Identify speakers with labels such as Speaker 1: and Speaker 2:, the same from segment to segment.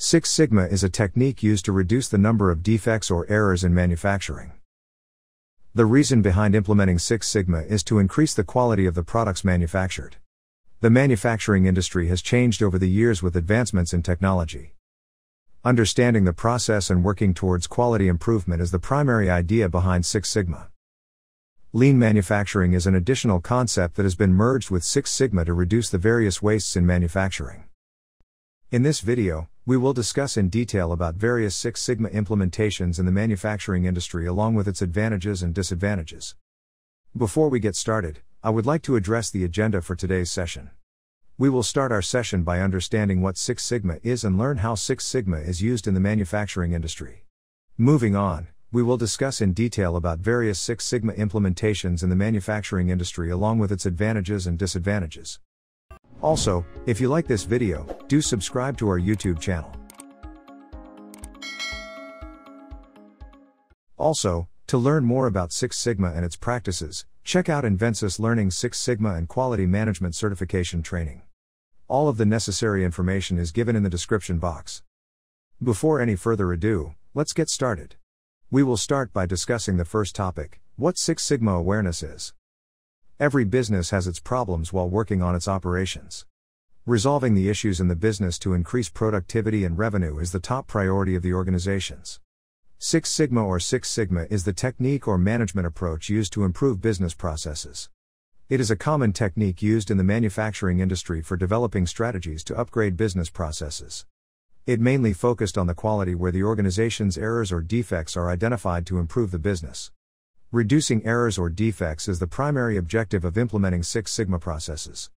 Speaker 1: Six Sigma is a technique used to reduce the number of defects or errors in manufacturing. The reason behind implementing Six Sigma is to increase the quality of the products manufactured. The manufacturing industry has changed over the years with advancements in technology. Understanding the process and working towards quality improvement is the primary idea behind Six Sigma. Lean manufacturing is an additional concept that has been merged with Six Sigma to reduce the various wastes in manufacturing. In this video, we will discuss in detail about various Six Sigma implementations in the manufacturing industry along with its advantages and disadvantages. Before we get started, I would like to address the agenda for today's session. We will start our session by understanding what Six Sigma is and learn how Six Sigma is used in the manufacturing industry. Moving on, we will discuss in detail about various Six Sigma implementations in the manufacturing industry along with its advantages and disadvantages. Also, if you like this video, do subscribe to our YouTube channel. Also, to learn more about Six Sigma and its practices, check out Invensis Learning Six Sigma and Quality Management Certification Training. All of the necessary information is given in the description box. Before any further ado, let's get started. We will start by discussing the first topic what Six Sigma awareness is. Every business has its problems while working on its operations. Resolving the issues in the business to increase productivity and revenue is the top priority of the organizations. Six Sigma or Six Sigma is the technique or management approach used to improve business processes. It is a common technique used in the manufacturing industry for developing strategies to upgrade business processes. It mainly focused on the quality where the organization's errors or defects are identified to improve the business. Reducing errors or defects is the primary objective of implementing Six Sigma processes.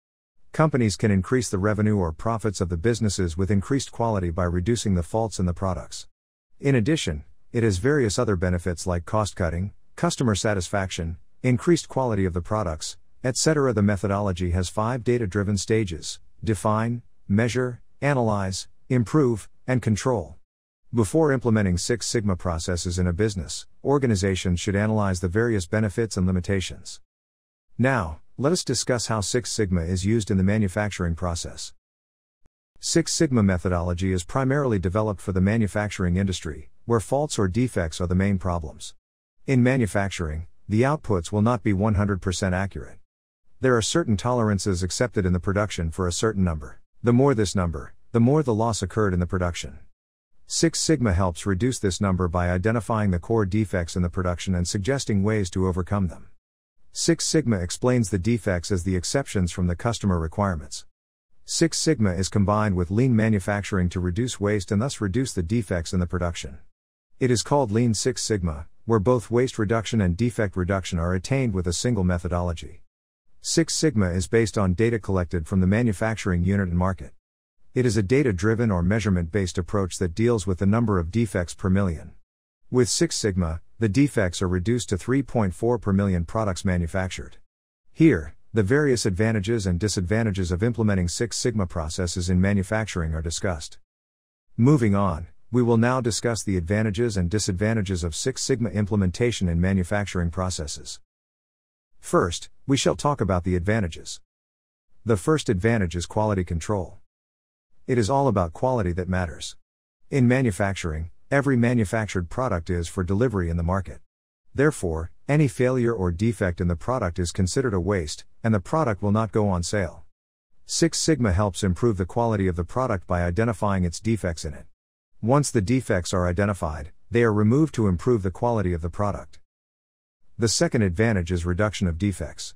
Speaker 1: Companies can increase the revenue or profits of the businesses with increased quality by reducing the faults in the products. In addition, it has various other benefits like cost cutting, customer satisfaction, increased quality of the products, etc. The methodology has five data driven stages define, measure, analyze, improve, and control. Before implementing Six Sigma processes in a business, organizations should analyze the various benefits and limitations. Now, let us discuss how Six Sigma is used in the manufacturing process. Six Sigma methodology is primarily developed for the manufacturing industry, where faults or defects are the main problems. In manufacturing, the outputs will not be 100% accurate. There are certain tolerances accepted in the production for a certain number. The more this number, the more the loss occurred in the production. Six Sigma helps reduce this number by identifying the core defects in the production and suggesting ways to overcome them. Six Sigma explains the defects as the exceptions from the customer requirements. Six Sigma is combined with lean manufacturing to reduce waste and thus reduce the defects in the production. It is called Lean Six Sigma, where both waste reduction and defect reduction are attained with a single methodology. Six Sigma is based on data collected from the manufacturing unit and market. It is a data driven or measurement based approach that deals with the number of defects per million. With Six Sigma, the defects are reduced to 3.4 per million products manufactured. Here, the various advantages and disadvantages of implementing Six Sigma processes in manufacturing are discussed. Moving on, we will now discuss the advantages and disadvantages of Six Sigma implementation in manufacturing processes. First, we shall talk about the advantages. The first advantage is quality control. It is all about quality that matters. In manufacturing, every manufactured product is for delivery in the market. Therefore, any failure or defect in the product is considered a waste, and the product will not go on sale. Six Sigma helps improve the quality of the product by identifying its defects in it. Once the defects are identified, they are removed to improve the quality of the product. The second advantage is reduction of defects.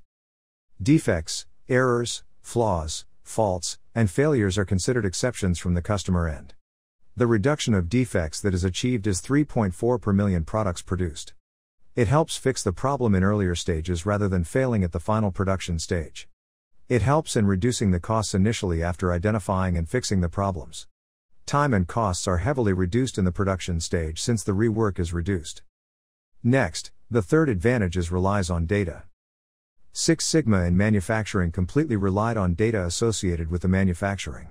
Speaker 1: Defects, errors, flaws, faults, and failures are considered exceptions from the customer end. The reduction of defects that is achieved is 3.4 per million products produced. It helps fix the problem in earlier stages rather than failing at the final production stage. It helps in reducing the costs initially after identifying and fixing the problems. Time and costs are heavily reduced in the production stage since the rework is reduced. Next, the third advantage is relies on data. Six Sigma in manufacturing completely relied on data associated with the manufacturing.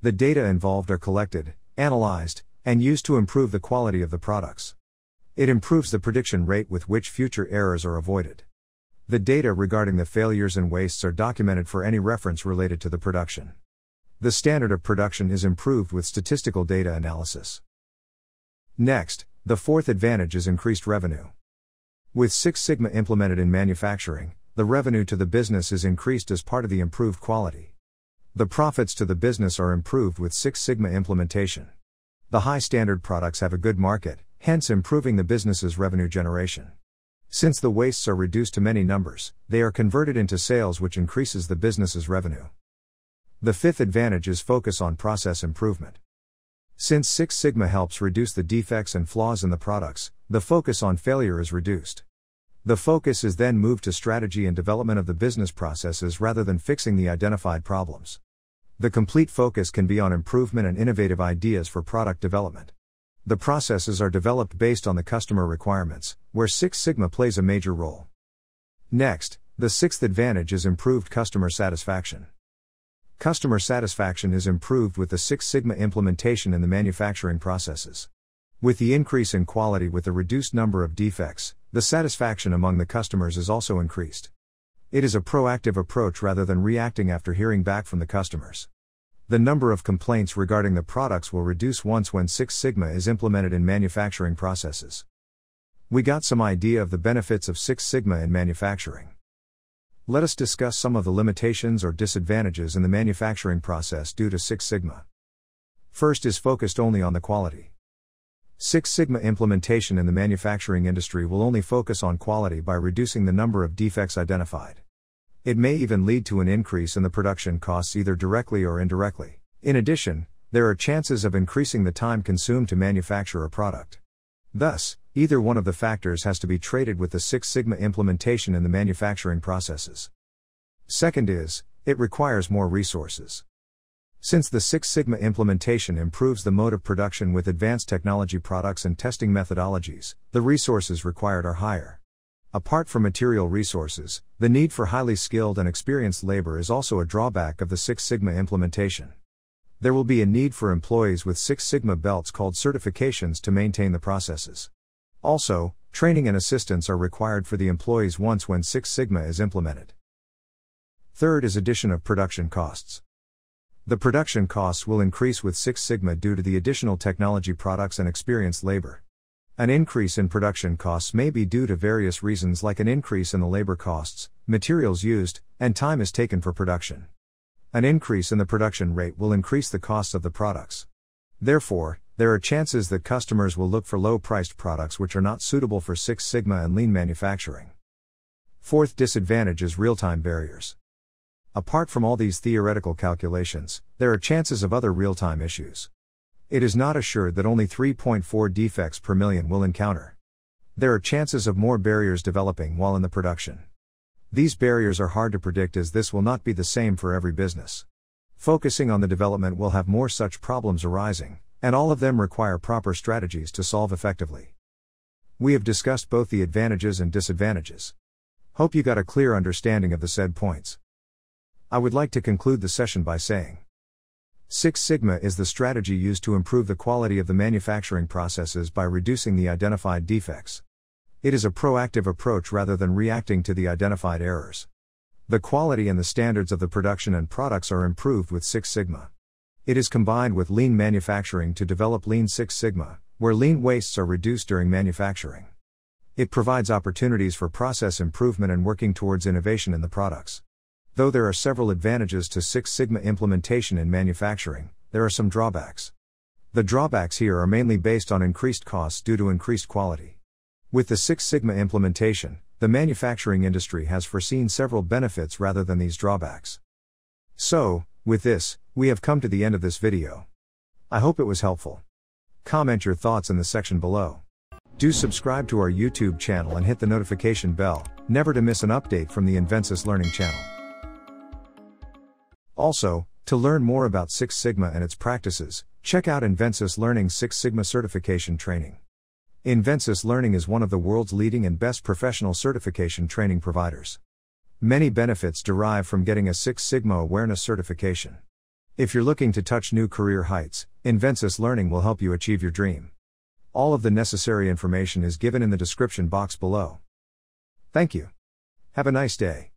Speaker 1: The data involved are collected, analyzed, and used to improve the quality of the products. It improves the prediction rate with which future errors are avoided. The data regarding the failures and wastes are documented for any reference related to the production. the standard of production is improved with statistical data analysis. Next, the fourth advantage is increased revenue. With Six Sigma implemented in manufacturing, the revenue to the business is increased as part of the improved quality. The profits to the business are improved with Six Sigma implementation. The high standard products have a good market, hence improving the business's revenue generation. Since the wastes are reduced to many numbers, they are converted into sales, which increases the business's revenue. The fifth advantage is focus on process improvement. Since Six Sigma helps reduce the defects and flaws in the products, the focus on failure is reduced. The focus is then moved to strategy and development of the business processes rather than fixing the identified problems. The complete focus can be on improvement and innovative ideas for product development. The processes are developed based on the customer requirements, where Six Sigma plays a major role. Next, the sixth advantage is improved customer satisfaction. Customer satisfaction is improved with the Six Sigma implementation in the manufacturing processes. With the increase in quality with the reduced number of defects, the satisfaction among the customers is also increased. It is a proactive approach rather than reacting after hearing back from the customers. The number of complaints regarding the products will reduce once when Six Sigma is implemented in manufacturing processes. We got some idea of the benefits of Six Sigma in manufacturing. Let us discuss some of the limitations or disadvantages in the manufacturing process due to Six Sigma. First is focused only on the quality. Six Sigma implementation in the manufacturing industry will only focus on quality by reducing the number of defects identified. It may even lead to an increase in the production costs either directly or indirectly. In addition, there are chances of increasing the time consumed to manufacture a product. Thus, either one of the factors has to be traded with the Six Sigma implementation in the manufacturing processes. Second is, it requires more resources. Since the Six Sigma implementation improves the mode of production with advanced technology products and testing methodologies, the resources required are higher. Apart from material resources, the need for highly skilled and experienced labor is also a drawback of the Six Sigma implementation. There will be a need for employees with Six Sigma belts called certifications to maintain the processes. Also, training and assistance are required for the employees once when Six Sigma is implemented. Third is addition of production costs. The production costs will increase with Six Sigma due to the additional technology products and experienced labor. An increase in production costs may be due to various reasons like an increase in the labor costs, materials used, and time is taken for production. An increase in the production rate will increase the costs of the products. Therefore, there are chances that customers will look for low priced products which are not suitable for Six Sigma and lean manufacturing. Fourth disadvantage is real time barriers. Apart from all these theoretical calculations, there are chances of other real time issues. It is not assured that only 3.4 defects per million will encounter. There are chances of more barriers developing while in the production. These barriers are hard to predict as this will not be the same for every business. Focusing on the development will have more such problems arising, and all of them require proper strategies to solve effectively. We have discussed both the advantages and disadvantages. Hope you got a clear understanding of the said points. I would like to conclude the session by saying Six Sigma is the strategy used to improve the quality of the manufacturing processes by reducing the identified defects. It is a proactive approach rather than reacting to the identified errors. The quality and the standards of the production and products are improved with Six Sigma. It is combined with lean manufacturing to develop Lean Six Sigma, where lean wastes are reduced during manufacturing. It provides opportunities for process improvement and working towards innovation in the products. Though there are several advantages to Six Sigma implementation in manufacturing, there are some drawbacks. The drawbacks here are mainly based on increased costs due to increased quality. With the Six Sigma implementation, the manufacturing industry has foreseen several benefits rather than these drawbacks. So, with this, we have come to the end of this video. I hope it was helpful. Comment your thoughts in the section below. Do subscribe to our YouTube channel and hit the notification bell, never to miss an update from the Invensis Learning channel. Also, to learn more about Six Sigma and its practices, check out Invensis Learning Six Sigma Certification Training. Invensis Learning is one of the world's leading and best professional certification training providers. Many benefits derive from getting a Six Sigma awareness certification. If you're looking to touch new career heights, Invensis Learning will help you achieve your dream. All of the necessary information is given in the description box below. Thank you. Have a nice day.